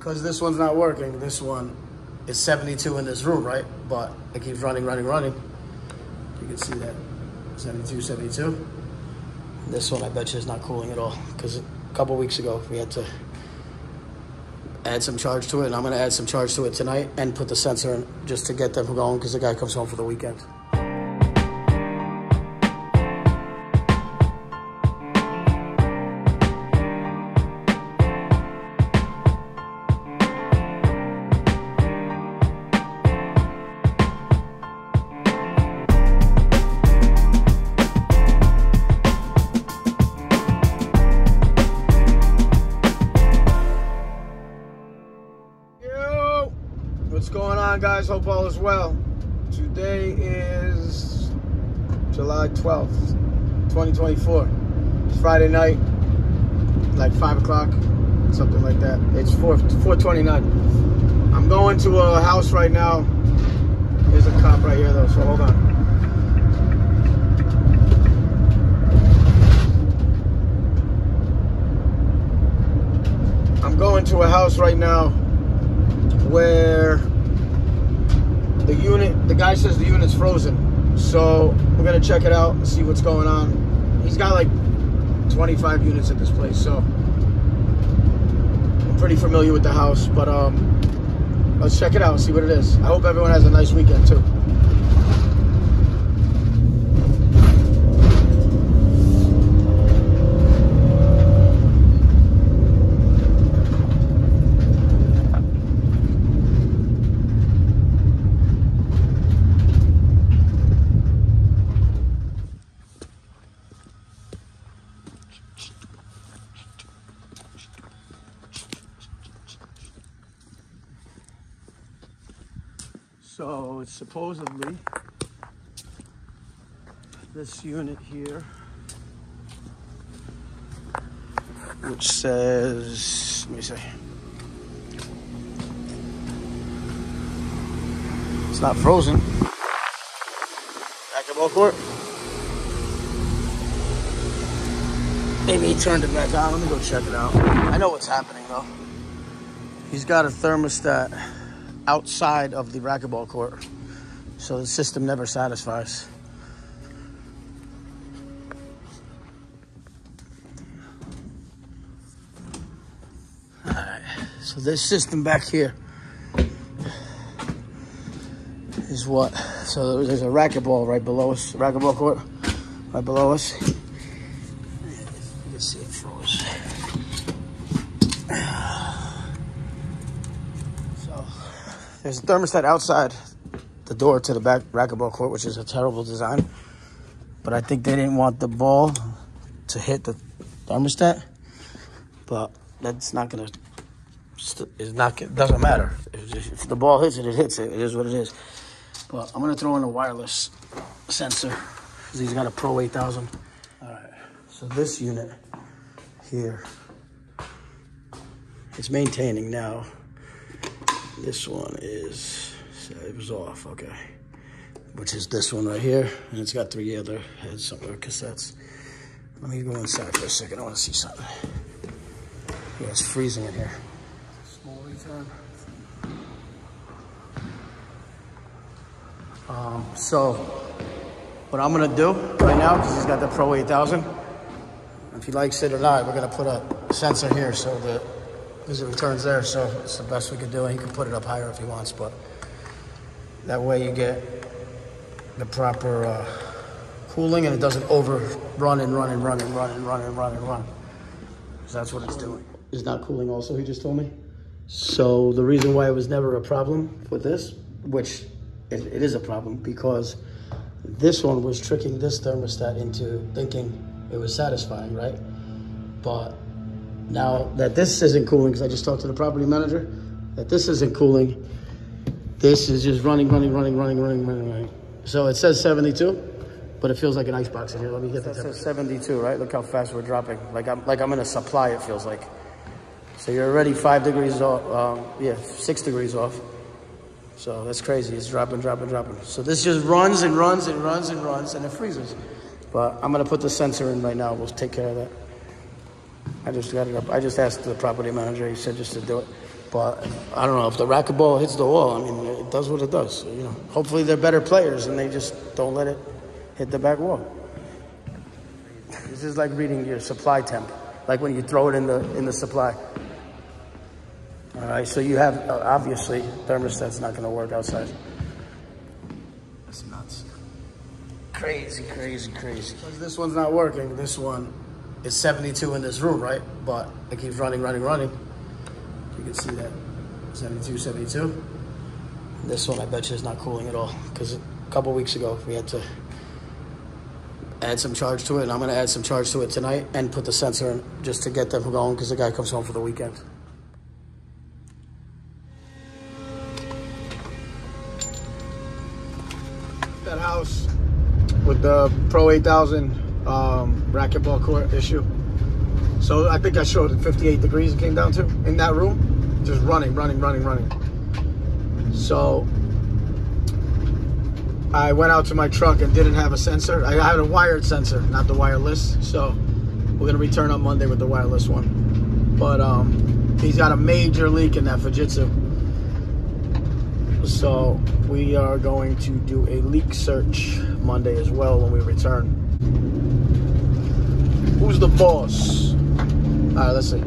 because this one's not working, this one is 72 in this room, right? But it keeps running, running, running. You can see that 72, 72. This one, I bet you, is not cooling at all because a couple weeks ago we had to add some charge to it, and I'm gonna add some charge to it tonight and put the sensor in just to get them going because the guy comes home for the weekend. Guys? Hope all is well. Today is July 12th, 2024. It's Friday night, like 5 o'clock, something like that. It's 4, 429. I'm going to a house right now. There's a cop right here, though, so hold on. I'm going to a house right now where the unit, the guy says the unit's frozen. So we're gonna check it out and see what's going on. He's got like 25 units at this place, so I'm pretty familiar with the house. But um, let's check it out see what it is. I hope everyone has a nice weekend too. So supposedly this unit here, which says, let me see. It's not frozen. Racquetball court. Maybe he turned it back on. Let me go check it out. I know what's happening though. He's got a thermostat outside of the racquetball court. So the system never satisfies. Alright, so this system back here is what? So there's a racquetball right below us, racquetball court right below us. You can see it froze. So there's a thermostat outside the door to the back racquetball court, which is a terrible design. But I think they didn't want the ball to hit the thermostat. But that's not gonna. It's not. It doesn't matter. If, the ball hits it, it hits it. It is what it is. But I'm gonna throw in a wireless sensor he's got a Pro 8000. All right. So this unit here, it's maintaining now. This one is, it was off, okay. Which is this one right here. And it's got three other heads, some other cassettes. Let me go inside for a second. I want to see something. Yeah, it's freezing in here. Um, so, what I'm gonna do right now, because he's got the Pro 8000, if he likes it or not, we're gonna put a sensor here so that because it returns there, so it's the best we could do. And he can put it up higher if he wants, but that way you get the proper uh, cooling and it doesn't over run and run and run and run and run and run and run. 'Cause that's what it's doing. It's not cooling also, he just told me. So the reason why it was never a problem with this, which it, it is a problem because this one was tricking this thermostat into thinking it was satisfying, right? But now that this isn't cooling, because I just talked to the property manager, that this isn't cooling, this is just running, running, running, running, running, running, running. So it says 72, but it feels like an icebox in here. Let me get that. Says 72, right? Look how fast we're dropping. Like I'm, like I'm in a supply, it feels like. So you're already five degrees off, um, yeah, six degrees off. So that's crazy. It's dropping, dropping, dropping. So this just runs and runs and runs and runs and it freezes. But I'm gonna put the sensor in right now. We'll take care of that. I just got it up. I just asked the property manager. He said just to do it. But I don't know if the racquetball hits the wall. I mean, it does what it does. So, you know, hopefully they're better players and they just don't let it hit the back wall. This is like reading your supply temp, like when you throw it in the in the supply. All right, so you have uh, obviously thermostat's not going to work outside. That's nuts. Crazy, crazy, crazy. This one's not working. This one is 72 in this room, right? But it keeps running, running, running. You can see that 72, 72. This one, I bet you, is not cooling at all because a couple weeks ago we had to add some charge to it, and I'm going to add some charge to it tonight and put the sensor in just to get them going because the guy comes home for the weekend. That house with the Pro 8000 um, racquetball court issue. So I think I showed it 58 degrees it came down to in that room. Just running, running, running, running. So I went out to my truck and didn't have a sensor. I had a wired sensor, not the wireless. So we're gonna return on Monday with the wireless one. But um, he's got a major leak in that Fujitsu. So we are going to do a leak search Monday as well when we return. Who's the boss? All right, let's see.